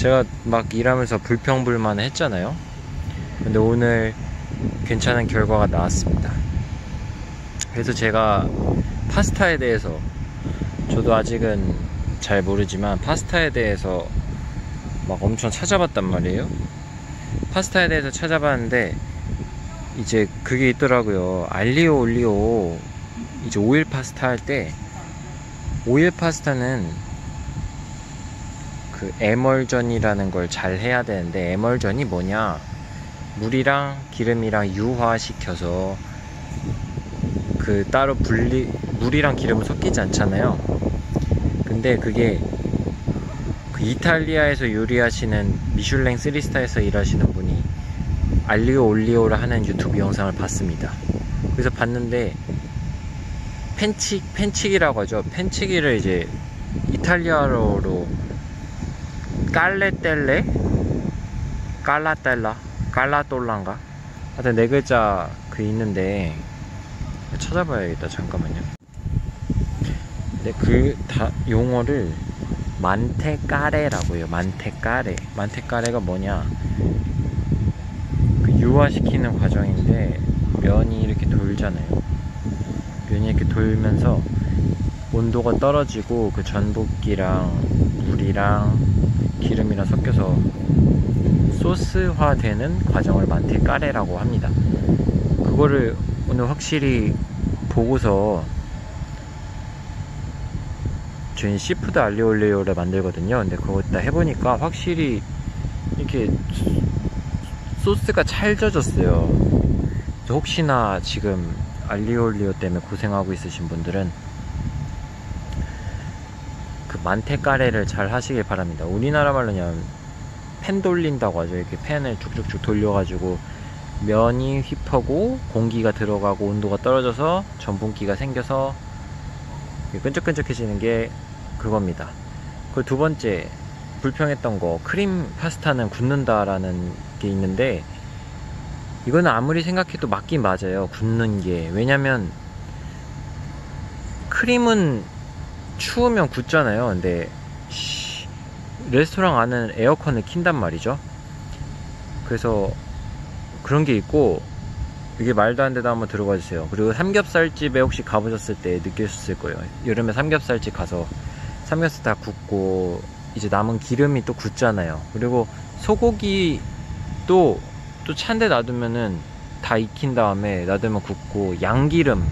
제가 막 일하면서 불평불만 했잖아요 근데 오늘 괜찮은 결과가 나왔습니다 그래서 제가 파스타에 대해서 저도 아직은 잘 모르지만 파스타에 대해서 막 엄청 찾아봤단 말이에요. 파스타에 대해서 찾아봤는데 이제 그게 있더라고요. 알리오 올리오 이제 오일 파스타 할 때 오일 파스타는 그 에멀전이라는 걸 잘 해야 되는데 에멀전이 뭐냐? 물이랑 기름이랑 유화시켜서 그 따로 분리 물이랑 기름은 섞이지 않잖아요. 근데 그게 그 이탈리아에서 요리하시는 미슐랭 3스타에서 일하시는 분이 알리오 올리오를 하는 유튜브 영상을 봤습니다. 그래서 봤는데 펜치 펜치기라고 하죠. 펜치기를 이제 이탈리아어로 깔레텔레 깔라텔라? 깔라똘란가? 하여튼 네 글자 그 있는데 찾아봐야겠다 잠깐만요. 근데 그 다 용어를 만테까레라고 해요 만테까레. 만테까레가 뭐냐? 그 유화시키는 과정인데 면이 이렇게 돌잖아요. 면이 이렇게 돌면서 온도가 떨어지고 그 전분기랑 물이랑 기름이랑 섞여서 소스화되는 과정을 mantecare라고 합니다 그거를 오늘 확실히 보고서 저희 seafood 알리올리오를 만들거든요. 근데 그거 다 해보니까 확실히 이렇게 소스가 찰져졌어요. 혹시나 지금 알리올리오 때문에 고생하고 있으신 분들은 그 만테까레를 잘 하시길 바랍니다. 우리나라 말로는 팬 돌린다고 하죠. 이렇게 팬을 쭉쭉쭉 돌려가지고 면이 휘퍼고 공기가 들어가고 온도가 떨어져서 전분기가 생겨서 끈적끈적해지는 게 그겁니다. 그 두 번째 불평했던 거 크림 파스타는 굳는다라는 게 있는데 이거는 아무리 생각해도 맞긴 맞아요. 굳는 게 왜냐면 크림은 추우면 굳잖아요. 근데 쉬, 레스토랑 안은 에어컨을 킨단 말이죠. 그래서 그런 게 있고 이게 말도 안 되다 한번 들어가 주세요. 그리고 삼겹살집에 혹시 가보셨을 때 느끼셨을 거예요. 여름에 삼겹살집 가서 삼겹살 다 굽고 이제 남은 기름이 또 굳잖아요. 그리고 소고기 또또 찬 데 놔두면은 다 익힌 다음에 놔두면 굳고 양기름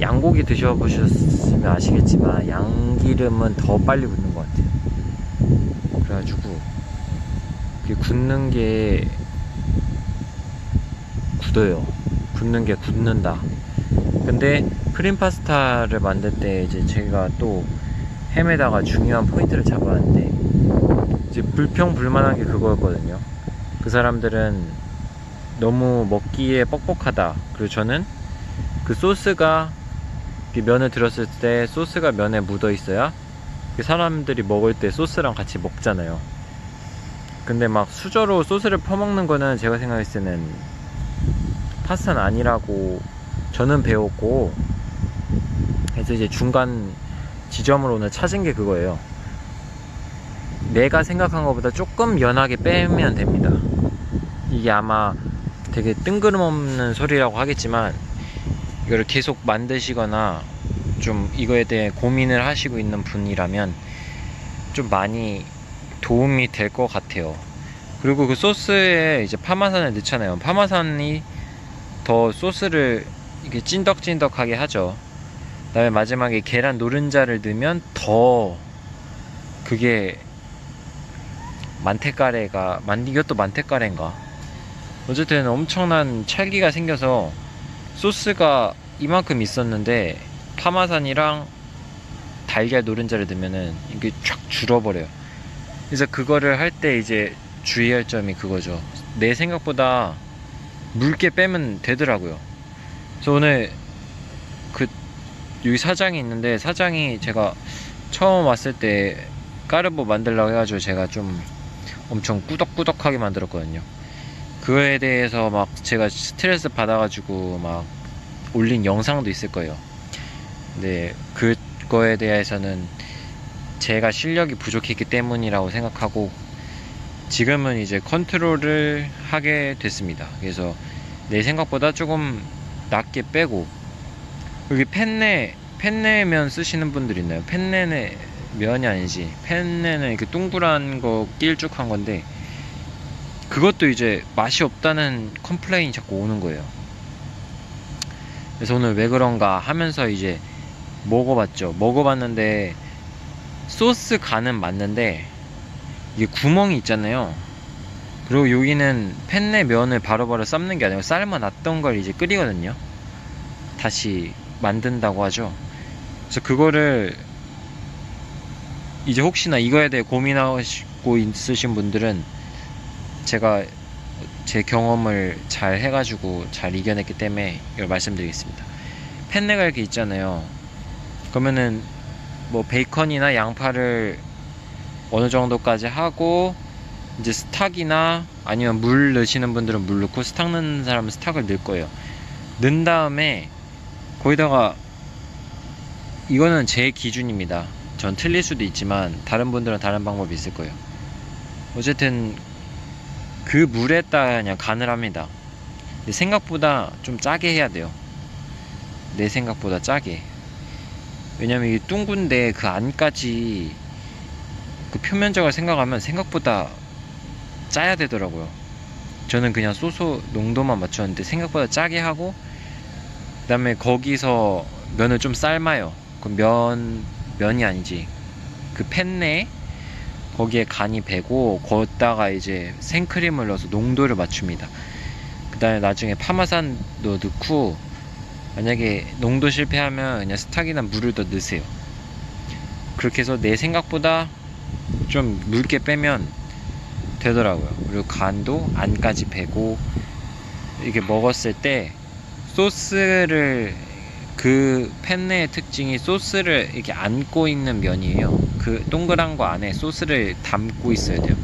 양고기 드셔보셨으면 아시겠지만 양기름은 더 빨리 굳는 것 같아요. 그래가지고 굳는 게 굳어요. 굳는 게 굳는다. 근데 크림 파스타를 만들 때 이제 제가 또 햄에다가 중요한 포인트를 잡았는데 이제 불평불만한 게 그거였거든요. 그 사람들은 너무 먹기에 뻑뻑하다. 그리고 저는 그 소스가 그 면을 들었을 때 소스가 면에 묻어 있어야 그 사람들이 먹을 때 소스랑 같이 먹잖아요. 근데 막 수저로 소스를 퍼먹는 거는 제가 생각했을 때는 파스타는 아니라고 저는 배웠고 그래서 이제 중간 지점을 오늘 찾은 게 그거예요. 내가 생각한 것보다 조금 연하게 빼면 됩니다. 이게 아마 되게 뜬금없는 소리라고 하겠지만 이거를 계속 만드시거나 좀 이거에 대해 고민을 하시고 있는 분이라면 좀 많이 도움이 될 것 같아요. 그리고 그 소스에 이제 파마산을 넣잖아요. 파마산이 더 소스를 이렇게 찐덕찐덕하게 하죠. 그 다음에 마지막에 계란 노른자를 넣으면 더 그게 만테카레가 만 이것도 만테카레인가? 어쨌든 엄청난 찰기가 생겨서 소스가 이만큼 있었는데 파마산이랑 달걀 노른자를 넣으면은 이게 쫙 줄어버려요. 그래서 그거를 할 때 이제 주의할 점이 그거죠. 내 생각보다 묽게 빼면 되더라고요. 그래서 오늘 그 여기 사장이 있는데 사장이 제가 처음 왔을 때 까르보 만들려고 해가지고 제가 좀 엄청 꾸덕꾸덕하게 만들었거든요. 그거에 대해서 막 제가 스트레스 받아가지고 막 올린 영상도 있을 거예요. 근데 그거에 대해서는 제가 실력이 부족했기 때문이라고 생각하고 지금은 이제 컨트롤을 하게 됐습니다. 그래서 내 생각보다 조금 낮게 빼고 여기 펜네 펜네면 쓰시는 분들 있나요? 펜네는 면이 아니지 펜네는 이렇게 둥그란 거 길쭉한 건데 그것도 이제 맛이 없다는 complain이 자꾸 오는 거예요. 그래서 오늘 왜 그런가 하면서 이제 먹어봤죠. 먹어봤는데 소스 간은 맞는데 이게 구멍이 있잖아요. 그리고 여기는 펜네 면을 바로바로 삶는 게 아니고 삶아놨던 걸 이제 끓이거든요. 다시 만든다고 하죠. 그래서 그거를 이제 혹시나 이거에 대해 고민하고 있으신 분들은 제가 제 경험을 잘 해가지고 잘 이겨냈기 때문에 이걸 말씀드리겠습니다. 이렇게 있잖아요. 그러면은 뭐 베이컨이나 양파를 어느 정도까지 하고 이제 스탁이나 아니면 물 넣으시는 분들은 물 넣고 스탁 넣는 사람은 스탁을 넣을 거예요. 넣은 다음에 거기다가 이거는 제 기준입니다. 전 틀릴 수도 있지만 다른 분들은 다른 방법이 있을 거예요. 어쨌든 그 물에 따라 그냥 간을 합니다. 근데 생각보다 좀 짜게 해야 돼요. 내 생각보다 짜게. 왜냐면 이게 둥근데 그 안까지 그 표면적을 생각하면 생각보다 짜야 되더라고요. 저는 그냥 소스 농도만 맞췄는데 생각보다 짜게 하고 그다음에 거기서 면을 좀 삶아요. 그 면 면이 아니지. 그 팬내에 거기에 간이 배고 거기다가 이제 생크림을 넣어서 농도를 맞춥니다. 그 다음에 나중에 파마산도 넣고 만약에 농도 실패하면 그냥 스탁이나 물을 더 넣으세요. 그렇게 해서 내 생각보다 좀 묽게 빼면 되더라고요. 그리고 간도 안까지 배고 이게 먹었을 때 소스를 그 펜네의 특징이 소스를 이렇게 안고 있는 면이에요. 그 동그란 거 안에 소스를 담고 있어야 돼요.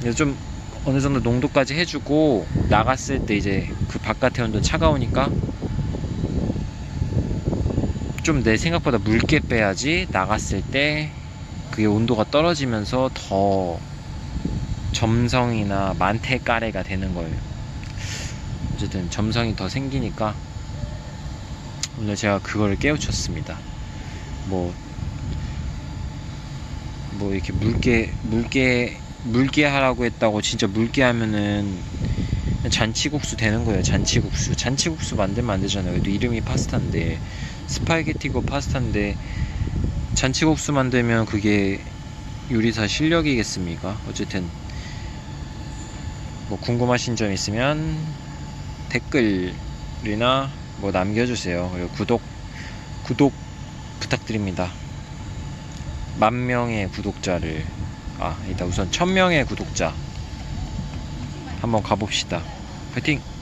그래서 좀 어느 정도 농도까지 해주고 나갔을 때 이제 그 바깥의 온도 차가우니까 좀 내 생각보다 묽게 빼야지 나갔을 때 그게 온도가 떨어지면서 더 점성이나 만테까레가 되는 거예요. 어쨌든 점성이 더 생기니까 오늘 제가 그거를 깨우쳤습니다. 뭐, 뭐 이렇게 묽게, 묽게, 묽게 하라고 했다고 진짜 묽게 하면은 잔치국수 되는 거예요. 잔치국수. 잔치국수 만들면 안 되잖아요. 그래도 이름이 파스타인데, 스파게티고 파스타인데, 잔치국수 만들면 그게 요리사 실력이겠습니까? 어쨌든, 뭐 궁금하신 점 있으면 댓글이나 뭐 남겨주세요. 그리고 구독, 구독 부탁드립니다. 만 명의 구독자를, 아, 일단 우선 천 명의 구독자 한번 가봅시다. 파이팅!